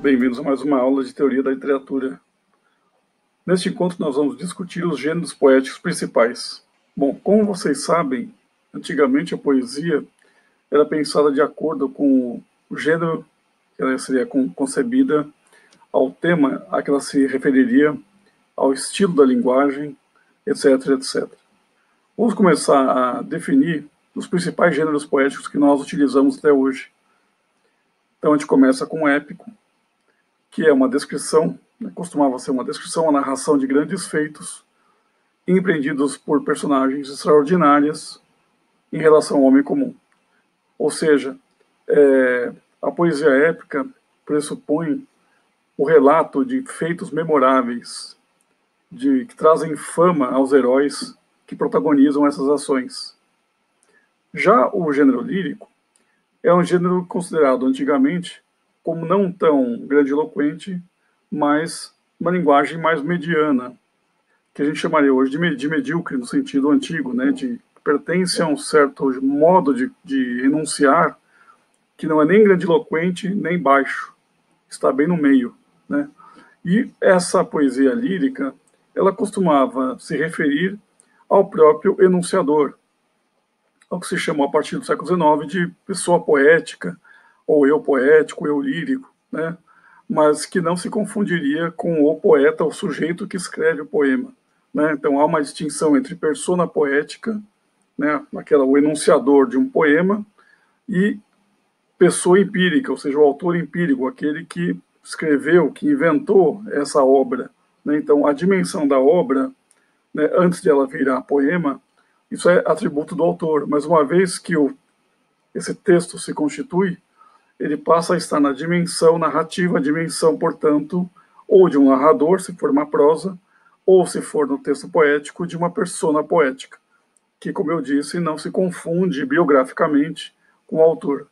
bem-vindos a mais uma aula de teoria da literatura. Neste encontro nós vamos discutir os gêneros poéticos principais. Bom, como vocês sabem, antigamente a poesia era pensada de acordo com o gênero que ela seria concebida, ao tema a que ela se referiria, ao estilo da linguagem, etc, etc. Vamos começar a definir os principais gêneros poéticos que nós utilizamos até hoje. Então a gente começa com o épico, que é uma descrição, né, costumava ser uma descrição, uma narração de grandes feitos empreendidos por personagens extraordinárias em relação ao homem comum. Ou seja, é, a poesia épica pressupõe o relato de feitos memoráveis, de que trazem fama aos heróis que protagonizam essas ações. Já o gênero lírico é um gênero considerado antigamente como não tão grandiloquente, mas uma linguagem mais mediana, que a gente chamaria hoje de, de medíocre no sentido antigo, né, de pertence a um certo modo de, de enunciar que não é nem grandiloquente nem baixo, está bem no meio, né? E essa poesia lírica, ela costumava se referir ao próprio enunciador, ao que se chamou a partir do século XIX de pessoa poética, ou eu poético, eu lírico, né? mas que não se confundiria com o poeta, o sujeito que escreve o poema. Né? Então há uma distinção entre persona poética, né? aquela, o enunciador de um poema, e pessoa empírica, ou seja, o autor empírico, aquele que escreveu, que inventou essa obra. Né? Então a dimensão da obra, né, antes de ela virar poema, isso é atributo do autor, mas uma vez que o, esse texto se constitui, ele passa a estar na dimensão narrativa, a dimensão, portanto, ou de um narrador, se for uma prosa, ou se for no texto poético, de uma persona poética, que, como eu disse, não se confunde biograficamente com o autor.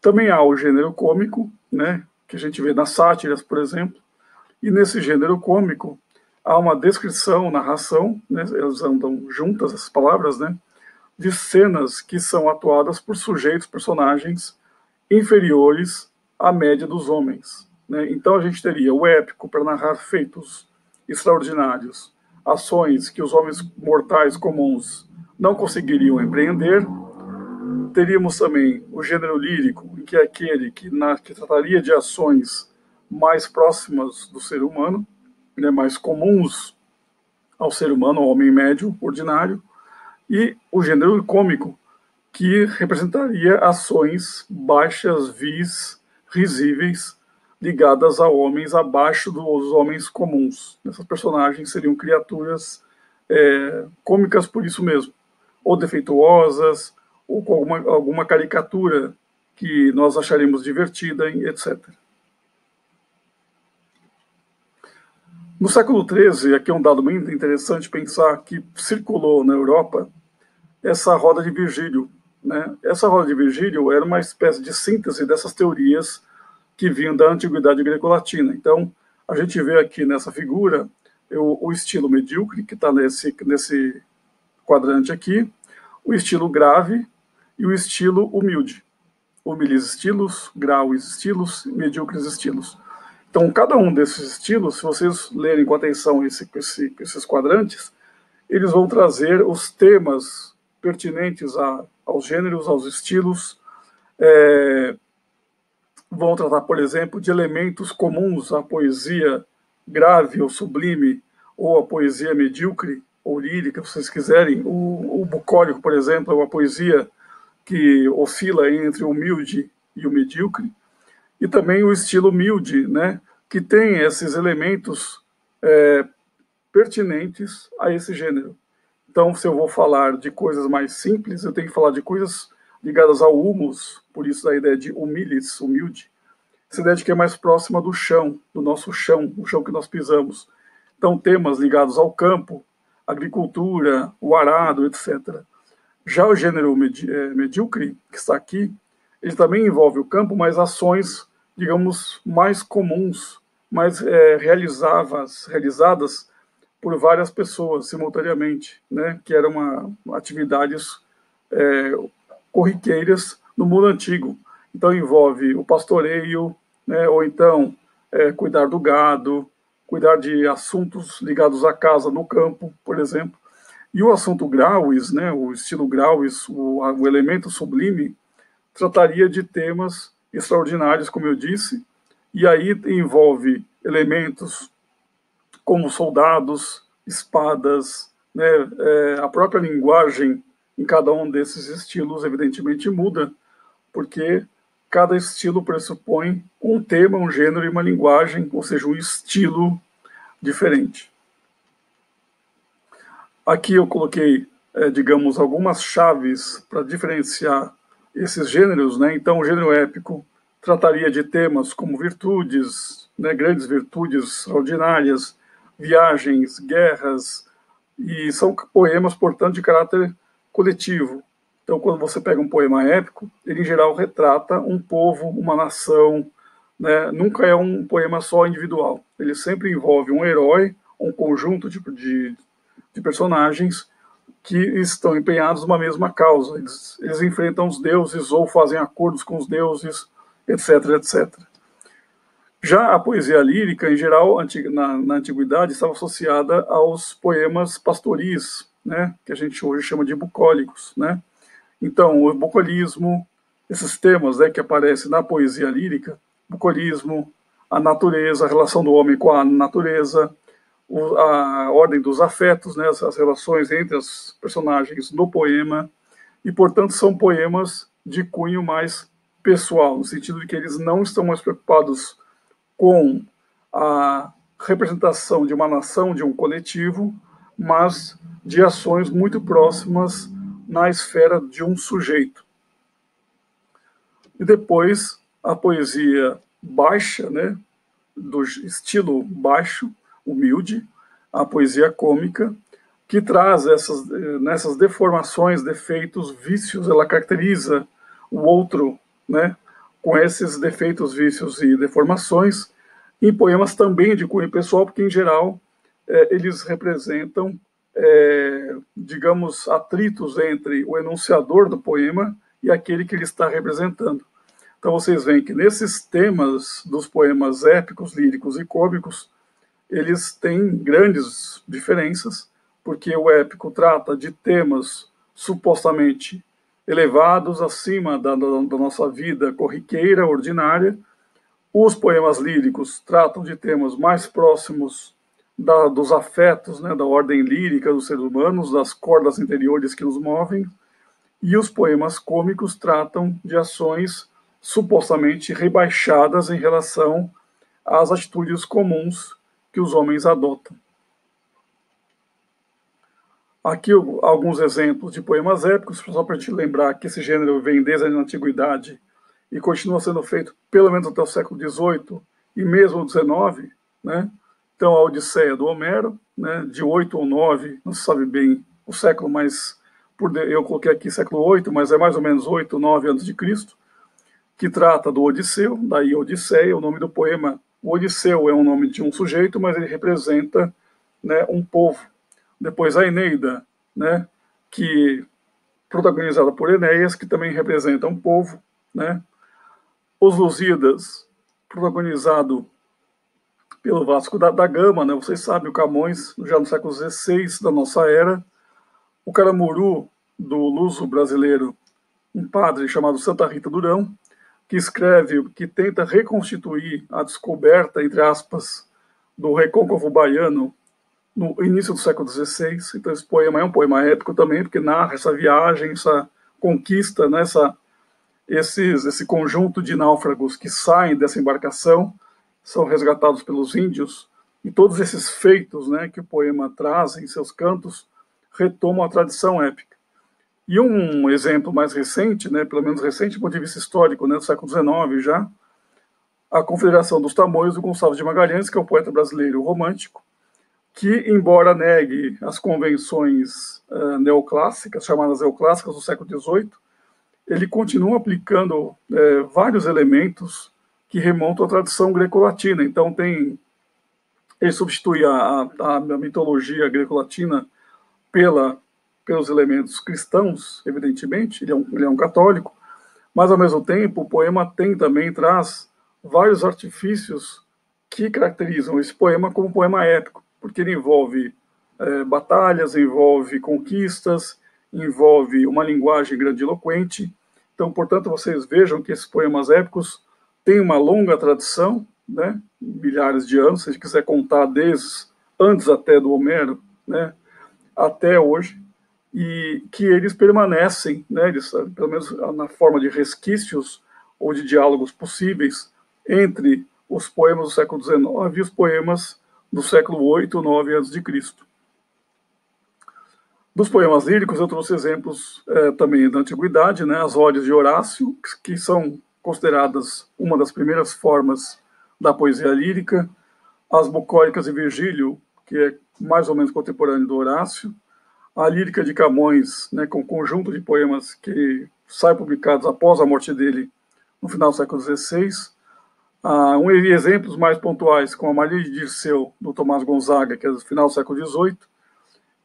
Também há o gênero cômico, né, que a gente vê nas sátiras, por exemplo, e nesse gênero cômico há uma descrição, narração, né, elas andam juntas, as palavras, né, de cenas que são atuadas por sujeitos, personagens inferiores à média dos homens. Né? Então a gente teria o épico para narrar feitos extraordinários, ações que os homens mortais comuns não conseguiriam empreender. Teríamos também o gênero lírico, que é aquele que, na, que trataria de ações mais próximas do ser humano, né, mais comuns ao ser humano, ao homem médio, ordinário, e o gênero cômico, que representaria ações baixas, vis, risíveis, ligadas a homens abaixo dos homens comuns. Essas personagens seriam criaturas é, cômicas por isso mesmo, ou defeituosas, ou com alguma, alguma caricatura que nós acharemos divertida, etc. No século XIII, aqui é um dado muito interessante pensar que circulou na Europa essa roda de Virgílio, né? Essa roda de Virgílio era uma espécie de síntese dessas teorias que vinham da antiguidade greco-latina. Então, a gente vê aqui nessa figura o, o estilo medíocre, que está nesse, nesse quadrante aqui, o estilo grave e o estilo humilde. Humildes estilos, graus estilos, medíocres estilos. Então, cada um desses estilos, se vocês lerem com atenção esse, esse, esses quadrantes, eles vão trazer os temas pertinentes a aos gêneros, aos estilos. É, vão tratar, por exemplo, de elementos comuns à poesia grave ou sublime, ou à poesia medíocre ou lírica, se vocês quiserem. O, o bucólico, por exemplo, é uma poesia que oscila entre o humilde e o medíocre. E também o estilo humilde, né, que tem esses elementos é, pertinentes a esse gênero. Então, se eu vou falar de coisas mais simples, eu tenho que falar de coisas ligadas ao humus, por isso a ideia de humilis, humilde. Essa ideia de que é mais próxima do chão, do nosso chão, o chão que nós pisamos. Então, temas ligados ao campo, agricultura, o arado, etc. Já o gênero é, medíocre, que está aqui, ele também envolve o campo, mas ações, digamos, mais comuns, mais é, realizáveis, realizadas por várias pessoas simultaneamente, né, que eram uma, atividades é, corriqueiras no mundo antigo. Então envolve o pastoreio, né, ou então é, cuidar do gado, cuidar de assuntos ligados à casa no campo, por exemplo. E o assunto Graues, né, o estilo Graues, o, o elemento sublime, trataria de temas extraordinários, como eu disse, e aí envolve elementos como soldados, espadas, né, é, a própria linguagem em cada um desses estilos, evidentemente, muda, porque cada estilo pressupõe um tema, um gênero e uma linguagem, ou seja, um estilo diferente. Aqui eu coloquei, é, digamos, algumas chaves para diferenciar esses gêneros. Né? Então, o gênero épico trataria de temas como virtudes, né, grandes virtudes extraordinárias, viagens, guerras, e são poemas, portanto, de caráter coletivo. Então, quando você pega um poema épico, ele em geral retrata um povo, uma nação, né? nunca é um poema só individual. Ele sempre envolve um herói, um conjunto de, de, de personagens que estão empenhados numa mesma causa. Eles, eles, enfrentam os deuses ou fazem acordos com os deuses, etc, etc. Já a poesia lírica, em geral, na, na antiguidade, estava associada aos poemas pastoris, né, que a gente hoje chama de bucólicos, né? Então, o bucolismo, esses temas né, que aparecem na poesia lírica, bucolismo, a natureza, a relação do homem com a natureza, a ordem dos afetos, né, as relações entre os personagens no poema, e, portanto, são poemas de cunho mais pessoal, no sentido de que eles não estão mais preocupados com a representação de uma nação, de um coletivo, mas de ações muito próximas na esfera de um sujeito. E depois a poesia baixa, né, do estilo baixo, humilde, a poesia cômica, que traz essas, nessas deformações, defeitos, vícios, ela caracteriza o outro, né, com esses defeitos, vícios e deformações, em poemas também de cunho pessoal, porque em geral é, eles representam é, digamos, atritos entre o enunciador do poema e aquele que ele está representando. Então vocês veem que nesses temas dos poemas épicos, líricos e cômicos, eles têm grandes diferenças, porque o épico trata de temas supostamente elevados acima da, da, da nossa vida corriqueira, ordinária. Os poemas líricos tratam de temas mais próximos da, dos afetos, né, da ordem lírica dos seres humanos, das cordas interiores que nos movem, e os poemas cômicos tratam de ações supostamente rebaixadas em relação às atitudes comuns que os homens adotam. Aqui alguns exemplos de poemas épicos, só para te lembrar que esse gênero vem desde a antiguidade e continua sendo feito pelo menos até o século XVIII e mesmo XIX, né? Então, a Odisseia do Homero, né, de 8 ou 9, não se sabe bem o século, mas por, eu coloquei aqui século 8, mas é mais ou menos 8 ou 9 antes de Cristo, que trata do Odisseu, daí Odisseia, o nome do poema. O Odisseu é um nome de um sujeito, mas ele representa né, um povo. Depois a Eneida, né, que protagonizada por Enéas, que também representa um povo, né? Os Lusíadas, protagonizado pelo Vasco da, da Gama, né? Vocês sabem, o Camões, já no século XVI da nossa era, o Caramuru, do luso brasileiro, um padre chamado Santa Rita Durão, que escreve, que tenta reconstituir a descoberta, entre aspas, do recôncavo baiano no início do século XVI. Então esse poema é um poema épico também, porque narra essa viagem, essa conquista, né? essa, esses, esse conjunto de náufragos que saem dessa embarcação são resgatados pelos índios, e todos esses feitos né, que o poema traz em seus cantos retomam a tradição épica. E um exemplo mais recente, né, pelo menos recente do ponto de vista histórico, né, do século XIX já, a Confederação dos Tamoios do Gonçalves de Magalhães, que é um poeta brasileiro romântico, que, embora negue as convenções uh, neoclássicas, chamadas neoclássicas do século XVIII, ele continua aplicando uh, vários elementos que remontam à tradição greco-latina. Então tem ele substitui a, a, a mitologia greco-latina pela pelos elementos cristãos, evidentemente, ele é, um, ele é um católico, mas ao mesmo tempo o poema tem também traz vários artifícios que caracterizam esse poema como um poema épico, porque ele envolve é, batalhas, envolve conquistas, envolve uma linguagem grandiloquente. Então, portanto, vocês vejam que esses poemas épicos têm uma longa tradição, né, milhares de anos, se a gente quiser contar desde antes até do Homero, né, até hoje, e que eles permanecem, né, eles, pelo menos na forma de resquícios ou de diálogos possíveis entre os poemas do século XIX e os poemas do século 8 ou 9 a.C. Dos poemas líricos, eu trouxe exemplos é, também da Antiguidade, né, as Odes de Horácio, que são consideradas uma das primeiras formas da poesia lírica, as Bucólicas de Virgílio, que é mais ou menos contemporâneo do Horácio, a Lírica de Camões, né, com um conjunto de poemas que saem publicados após a morte dele no final do século XVI, ah, um exemplos mais pontuais, como a Maria de Dirceu, do Tomás Gonzaga, que é do final do século XVIII,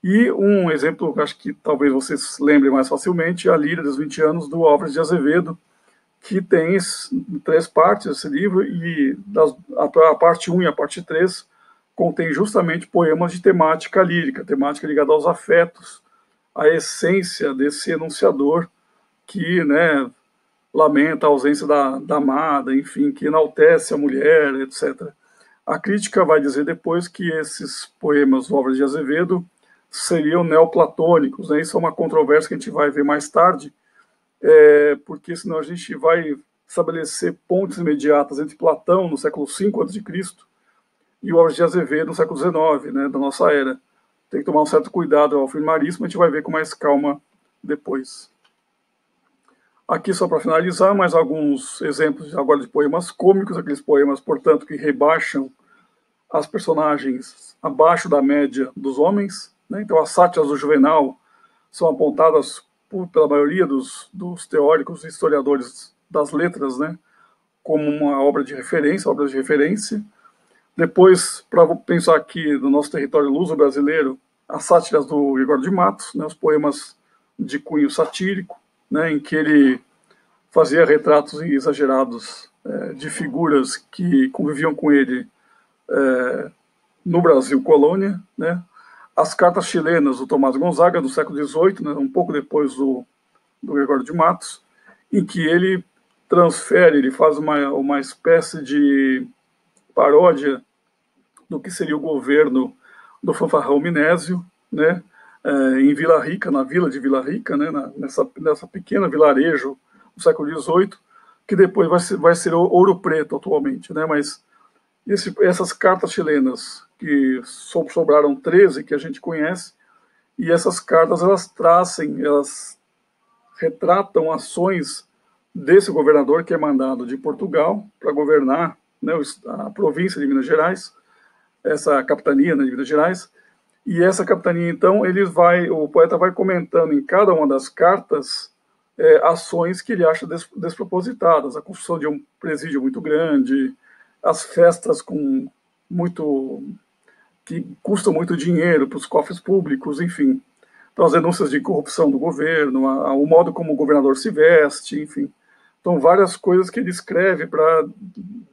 e um exemplo, acho que talvez vocês lembrem mais facilmente, a Líria dos 20 anos, do Álvares de Azevedo, que tem três partes esse livro, e das, a, a, parte 1 e a parte 3 contém justamente poemas de temática lírica, temática ligada aos afetos, a essência desse enunciador que né, lamenta a ausência da, da amada, enfim, que enaltece a mulher, etc. A crítica vai dizer depois que esses poemas, obras de Azevedo, seriam neoplatônicos. Né? Isso é uma controvérsia que a gente vai ver mais tarde, é, porque senão a gente vai estabelecer pontes imediatas entre Platão, no século V a.C., e o Alves de Azevedo, no século XIX, né, da nossa era. Tem que tomar um certo cuidado ao afirmar isso, mas a gente vai ver com mais calma depois. Aqui, só para finalizar, mais alguns exemplos agora de poemas cômicos, aqueles poemas, portanto, que rebaixam as personagens abaixo da média dos homens. Né? Então, as sátiras do Juvenal são apontadas por, pela maioria dos, dos teóricos e historiadores das letras né? como uma obra de referência, obra de referência. Depois, para pensar aqui no nosso território luso-brasileiro, as sátiras do Gregório de Matos, né? os poemas de cunho satírico, né? em que ele fazia retratos exagerados é, de figuras que conviviam com ele é, no Brasil colônia, né? As cartas chilenas do Tomás Gonzaga, do século XVIII, né, um pouco depois do, do Gregório de Matos, em que ele transfere, ele faz uma, uma espécie de paródia do que seria o governo do fanfarrão Minésio, né, é, em Vila Rica, na vila de Vila Rica, né, nessa, nessa pequena vilarejo do século XVIII, que depois vai ser, vai ser Ouro Preto atualmente, né, mas esse, essas cartas chilenas que sobraram 13 que a gente conhece, e essas cartas elas trazem, elas retratam ações desse governador que é mandado de Portugal para governar né, a província de Minas Gerais, essa capitania né, de Minas Gerais, e essa capitania então ele vai, o poeta vai comentando em cada uma das cartas é, ações que ele acha despropositadas, a construção de um presídio muito grande, as festas com muito que custam muito dinheiro para os cofres públicos, enfim. Então, as denúncias de corrupção do governo, a, a, o modo como o governador se veste, enfim. Então, várias coisas que ele escreve para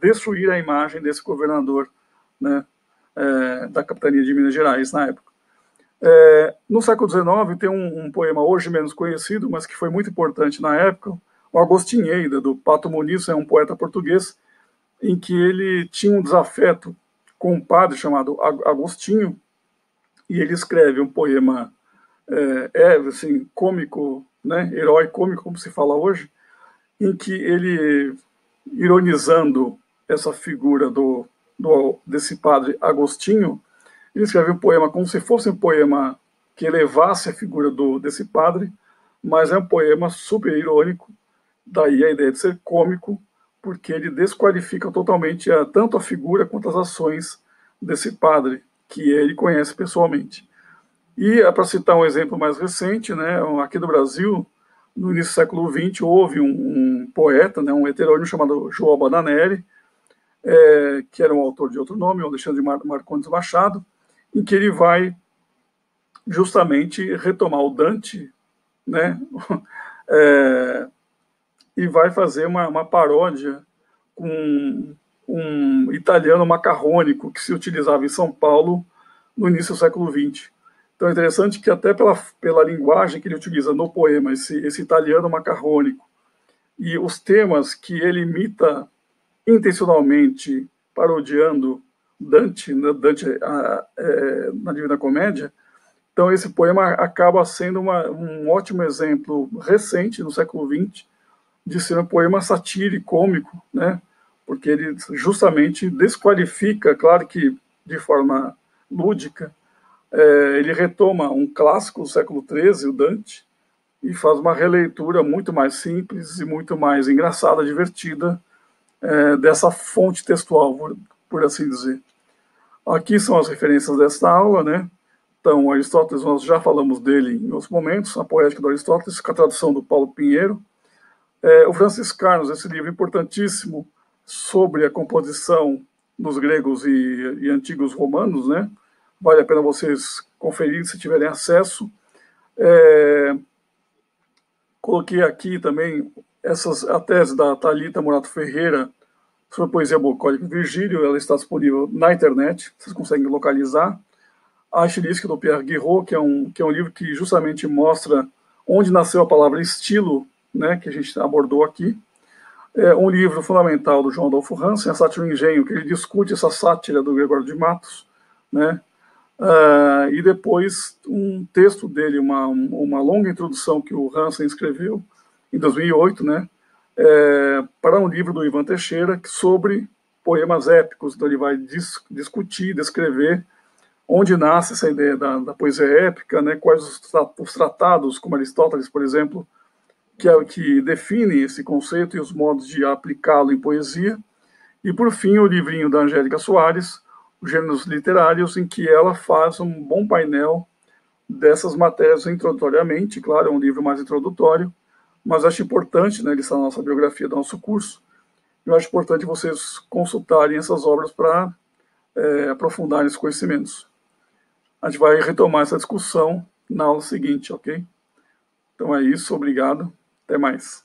destruir a imagem desse governador né, é, da capitania de Minas Gerais na época. É, no século XIX tem um, um, poema hoje menos conhecido, mas que foi muito importante na época, o Agostinheida, do Pato Muniz, é um poeta português, em que ele tinha um desafeto com um padre chamado Agostinho, e ele escreve um poema é, é assim, cômico, né, herói cômico, como se fala hoje, em que ele, ironizando essa figura do, do desse padre Agostinho, ele escreve um poema como se fosse um poema que elevasse a figura do, desse padre, mas é um poema super irônico, daí a ideia de ser cômico, porque ele desqualifica totalmente a, tanto a figura quanto as ações desse padre, que ele conhece pessoalmente. E, é para citar um exemplo mais recente, né, aqui no Brasil, no início do século XX, houve um, um poeta, né, um heterônimo chamado João Bananelli, é, que era um autor de outro nome, Alexandre Mar Marcondes Machado, em que ele vai justamente retomar o Dante, né, é, e vai fazer uma, uma paródia com um italiano macarrônico que se utilizava em São Paulo no início do século XX. Então é interessante que até pela, pela linguagem que ele utiliza no poema, esse, esse italiano macarrônico, e os temas que ele imita intencionalmente parodiando Dante, né, Dante a, é, na Divina Comédia, então esse poema acaba sendo uma, um ótimo exemplo recente, no século XX, de ser um poema satírico, cômico, né? porque ele justamente desqualifica, claro que de forma lúdica, é, ele retoma um clássico do século XIII, o Dante, e faz uma releitura muito mais simples e muito mais engraçada, divertida, é, dessa fonte textual, por, por, assim dizer. Aqui são as referências desta aula, né? Então, Aristóteles, nós já falamos dele em outros momentos, a poética do Aristóteles, com a tradução do Paulo Pinheiro, é, o Francis Carlos, esse livro importantíssimo sobre a composição dos gregos e, e, antigos romanos, né? Vale a pena vocês conferirem se tiverem acesso. É, coloquei aqui também essas, a tese da Talita Morato Ferreira sobre poesia bucólica Virgílio, ela está disponível na internet, vocês conseguem localizar. A estilística do Pierre Guiraud, que é um, que é um livro que justamente mostra onde nasceu a palavra estilo né, que a gente abordou aqui. É um livro fundamental do João Adolfo Hansen, A Sátira e o Engenho, que ele discute essa sátira do Gregório de Matos, né, uh, e depois um texto dele, uma, uma longa introdução que o Hansen escreveu em 2008, né, é, para um livro do Ivan Teixeira sobre poemas épicos. Então ele vai dis discutir, descrever onde nasce essa ideia da, da poesia épica, né, quais os, os tratados, como Aristóteles, por exemplo, que, é, que define esse conceito e os modos de aplicá-lo em poesia. E, por fim, o livrinho da Angélica Soares, Os Gêneros Literários, em que ela faz um bom painel dessas matérias introdutoriamente. Claro, é um livro mais introdutório, mas acho importante, né, ele está na nossa biografia do nosso curso, eu acho importante vocês consultarem essas obras para é, aprofundarem esses conhecimentos. A gente vai retomar essa discussão na aula seguinte, ok? Então é isso, obrigado. Até mais.